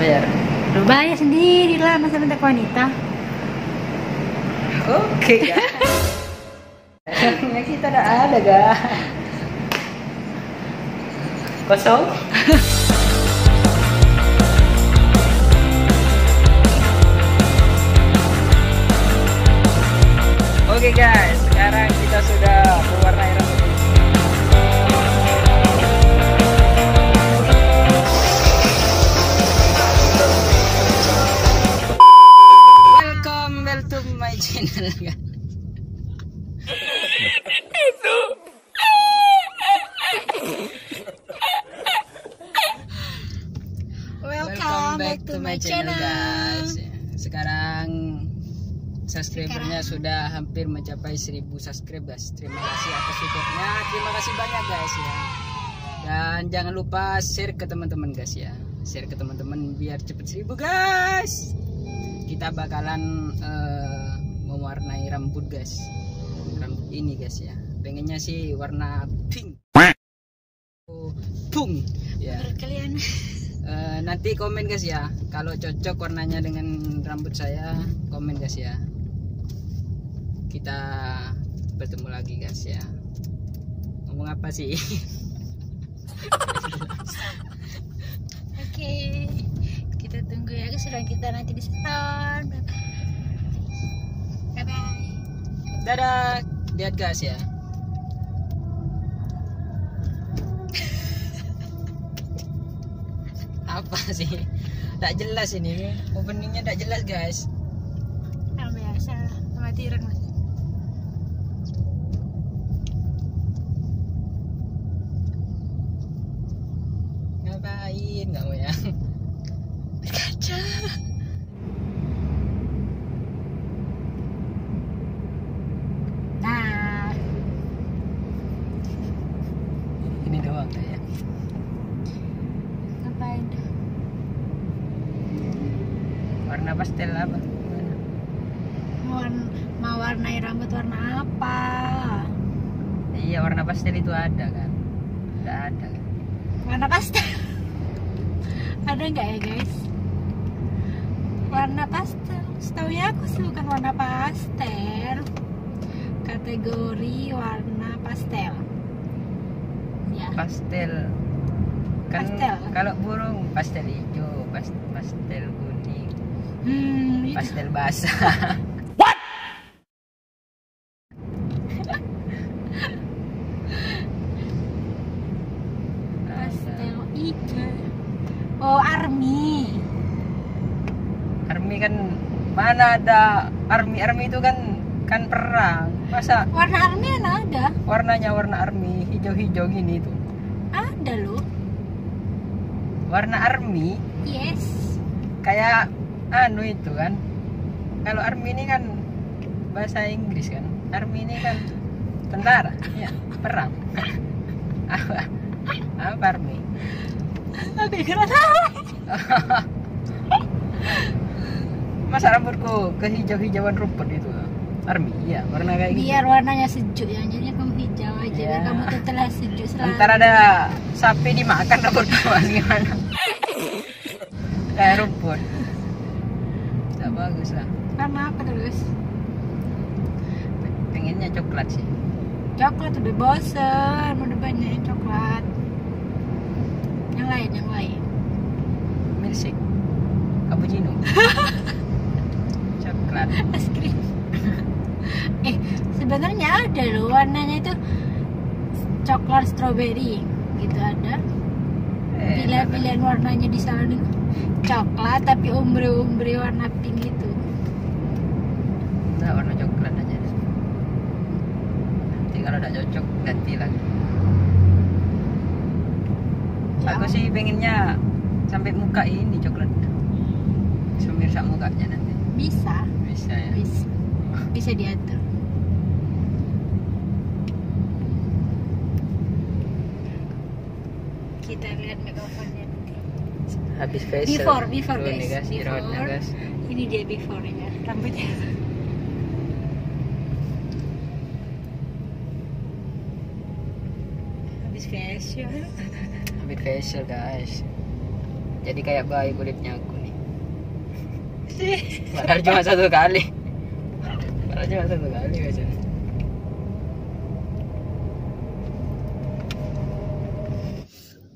bayar. Lu bayar sendiri lah masa minta wanita. oke ya. Kita udah ada ga. Kosong? Oke guys, Welcome, back, to my channel. guys. Sekarang subscribernya Sekarang. sudah hampir mencapai 1000 subscribe guys. Terima kasih atas supportnya. Terima kasih banyak guys ya. Dan jangan lupa share ke teman-teman guys ya. Share ke teman-teman biar cepet 1000 guys. Kita bakalan eh, mewarnai rambut guys. Rambut ini guys ya. Pengennya sih warna pink. Oh, pung. Ya. Menurut kalian Eh, nanti komen guys ya kalau cocok warnanya dengan rambut saya komen guys ya kita bertemu lagi guys ya ngomong apa sih Oke, kita tunggu ya keseruan kita nanti di salon. Dadah. Lihat guys ya. Apa sih? Tak jelas ini. Openingnya tak jelas guys. Biasa, amatiran mas. ngapain nggak mau ya Berkaca. Nah, ini doang ya ngapain? Pastel apa Gimana? Mau, mau warnai rambut warna apa? iya warna pastel itu ada kan tidak ada Warna pastel. Ada nggak ya guys? Warna pastel. Setahu ya aku sih bukan warna pastel. Kategori warna pastel. Ya. pastel kan Pastel. kalau burung pastel hijau pas- pastel kuning Hmm, itu. pastel basah pastel hijau. Oh, army. army kan mana ada army army itu kan kan perang masa Warna army mana ada? warnanya warna army hijau-hijau gini tuh Ada loh. warna army Yes. kayak anu itu kan kalau army ini kan bahasa Inggris kan army ini kan tentara ya perang. Apa? Apa army Aku kira tahu. masa rambutku kehijau-hijauan rumput itu? Army ya warna kayak gitu. Biar warnanya sejuk ya, jadi kamu hijau aja. Biar kamu tuh telah sejuk selalu. ntar ada sapi dimakan rambut kawan gimana? Kayak rumput bagus lah Karena apa terus? pengennya coklat sih Coklat udah bosen, udah banyak coklat. Yang lain, yang lain. milkshake cappuccino coklat Es krim. eh, sebenarnya ada loh warnanya itu coklat strawberry gitu ada. eh, Pilihan-pilihan warnanya di sana nih. Coklat tapi umbre-umbre warna pink gitu. Nah, warna coklat aja deh. Nanti kalau udah cocok ganti lagi. Ya. Aku sih pengennya sampai muka ini coklat. Semir sak mukanya nanti. Bisa, Bisa ya. bisa, bisa diatur. Kita lihat mikrofonnya. Habis facial. Before, before guys. guys. Before. guys. Ini dia before-nya, rambutnya. Habis facial. Habis facial guys. jadi kayak bayi kulitnya aku nih padahal cuma satu kali padahal cuma satu kali guys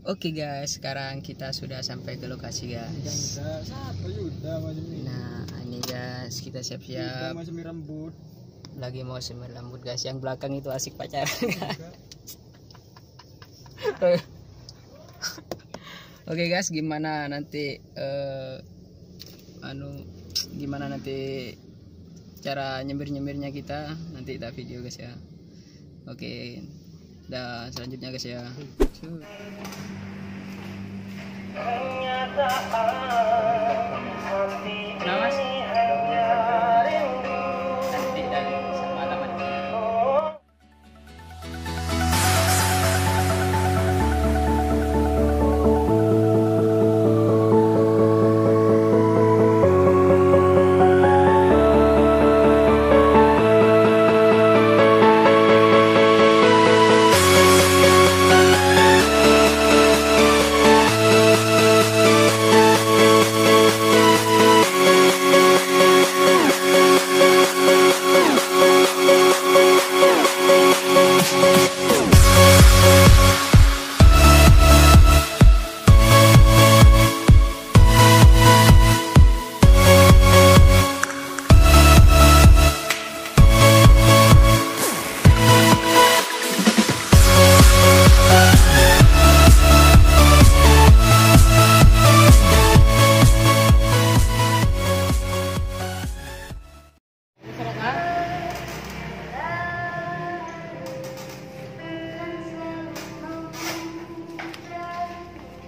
Oke guys, sekarang kita sudah sampai ke lokasi guys. Nah, ini guys, kita siap-siap lagi mau semir rambut guys. Yang belakang itu asik pacaran. Oke guys, gimana nanti eh, anu gimana nanti cara nyemir-nyemirnya kita nanti kita video guys ya. Oke. Dan selanjutnya guys ya. Kenapa, Mas?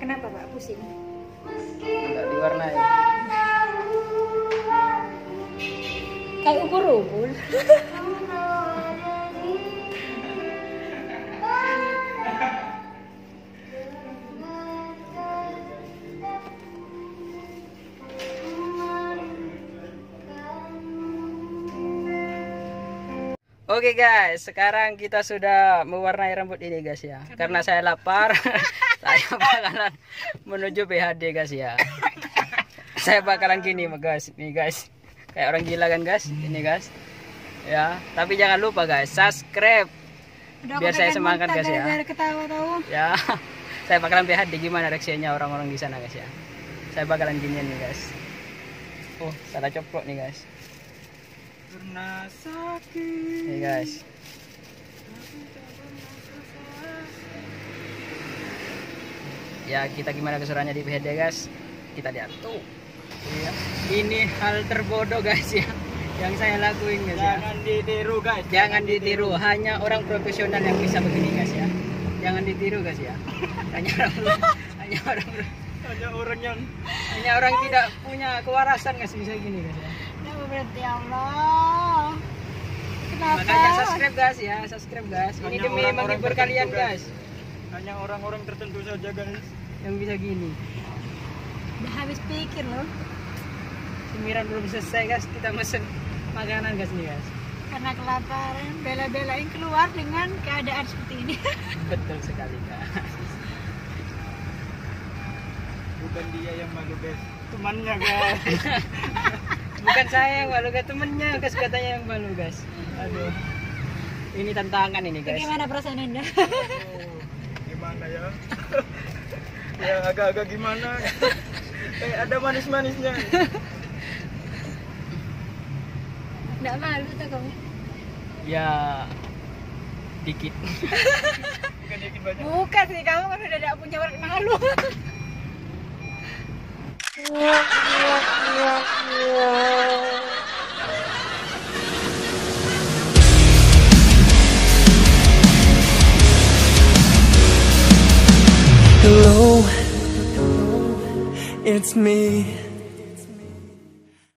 Kenapa Pak pusing? Enggak diwarnai. Kayak ukur-ukur. Oke guys, sekarang kita sudah mewarnai rambut ini guys ya. Karena saya lapar, saya bakalan menuju PHD guys ya. saya bakalan gini guys, nih guys. Kayak orang gila kan guys, ini guys. Ya, tapi jangan lupa guys, subscribe. Udah Biar saya semangat, guys, ya. Ya, saya bakalan PHD gimana reaksinya orang-orang di sana guys ya. Saya bakalan gini nih guys. Oh, salah coplok nih guys. Pernah sakit. Nih guys. Ya kita gimana keseruannya di PHD guys? Kita lihat. Tuh. Iya. Ini hal terbodoh guys ya. Yang saya lakuin guys ya. Jangan ditiru guys. Jangan ditiru. Hanya orang profesional yang bisa begini guys ya. Jangan ditiru guys ya. Hanya orang Hanya orang Hanya orang yang Hanya orang tidak punya kewarasan guys bisa gini guys ya. Ya berarti Allah. Kenapa? Makanya subscribe guys ya. Subscribe guys. Ini Hanya demi menghibur kalian guys hanya orang-orang tertentu saja guys. Yang bisa gini Udah habis pikir loh. Semiran belum selesai guys, kita mesen makanan guys nih guys. Karena kelaparan, bela-belain keluar dengan keadaan seperti ini. Betul sekali guys. Bukan dia yang malu guys. Temannya guys. Bukan saya yang malu guys, temennya guys katanya yang malu guys. Aduh. Ini tantangan ini guys. Bagaimana perasaan Anda? Gimana ya? ya agak-agak gimana? eh ada manis-manisnya. Enggak malu tuh kamu? Ya dikit. Bukan dikit banyak. Bukan sih, kamu kan udah tidak punya warna malu. It's me.